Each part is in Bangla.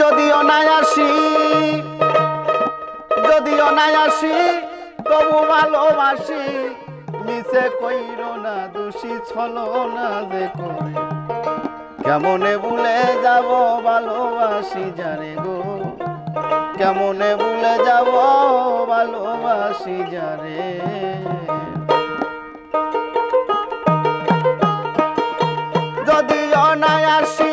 যদি নাই আসি যদিও আসি তবু ভালোবাসি। মিশে কইর না, দোষী ছল না যে কেমনে ভুলে যাব ভালোবাসি জানে গো? কেমনে ভুলে যাব ভালোবাসি জানে? যদি নাই আসি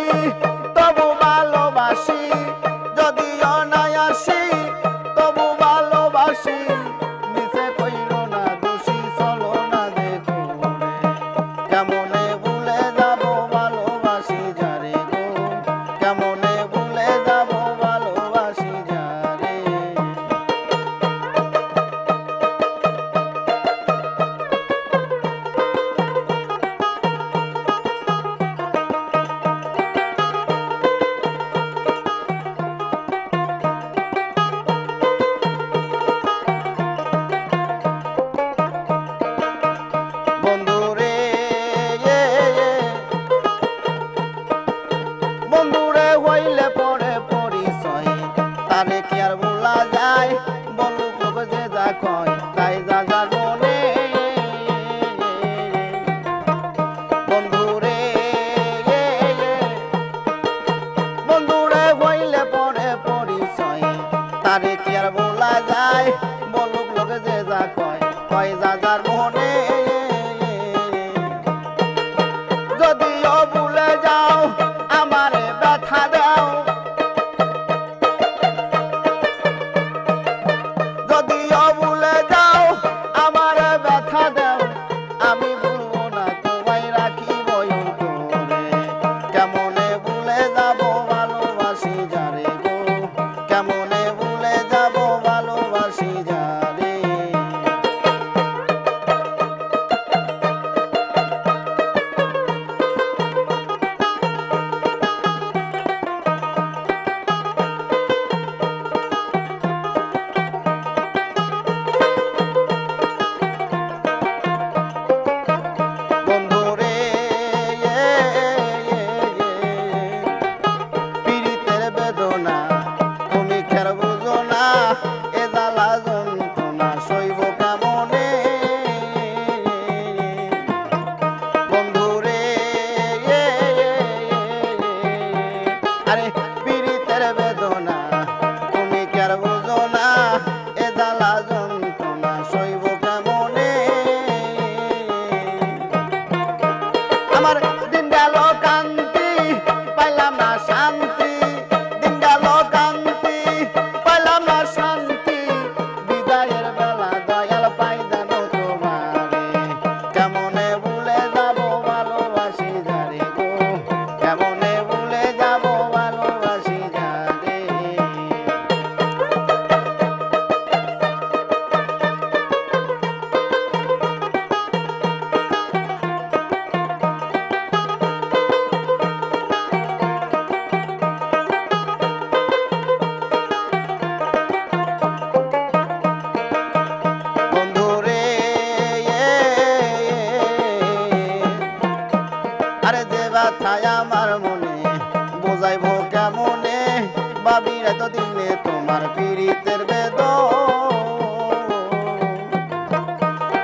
রাজার মনে তোমার পীড়িতের বেদ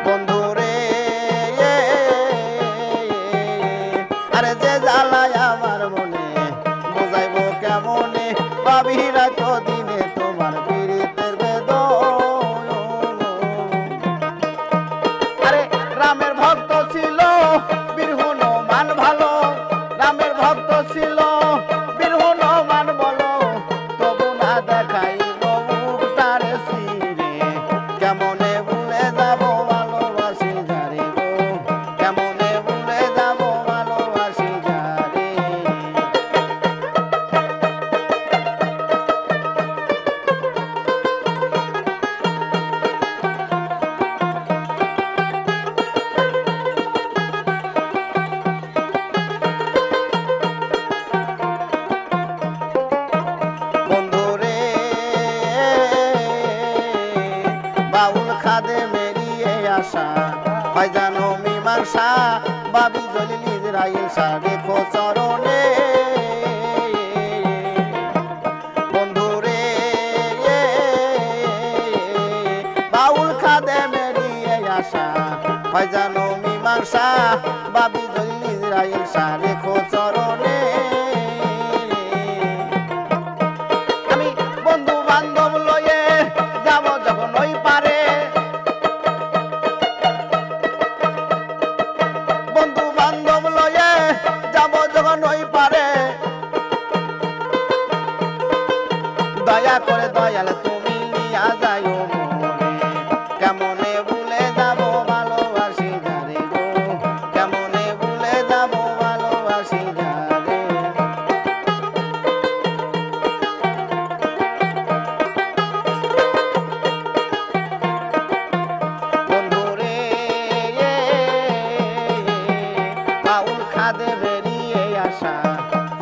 বন্ধুরে আরে যে জ্বালায় আমার আমার শাহ, বাবি জলিল ইসরায়েল শাহ রেখো চরণে বন্ধুরে, বাউল খাদে মেরিয়ে আসা ফয়জানো মীমাংসা বাবি জলিল ইসরায়েল শাহ রেখো চরণে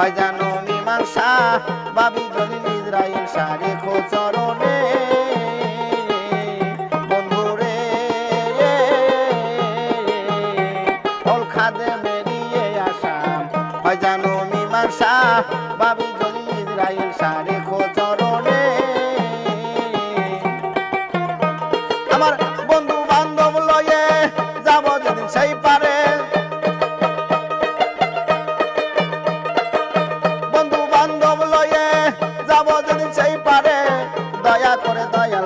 হয় জানো মীমাংসা বাবি জলিল ইসরায়েল সারে খোচরণে পারে দয়া করে দয়া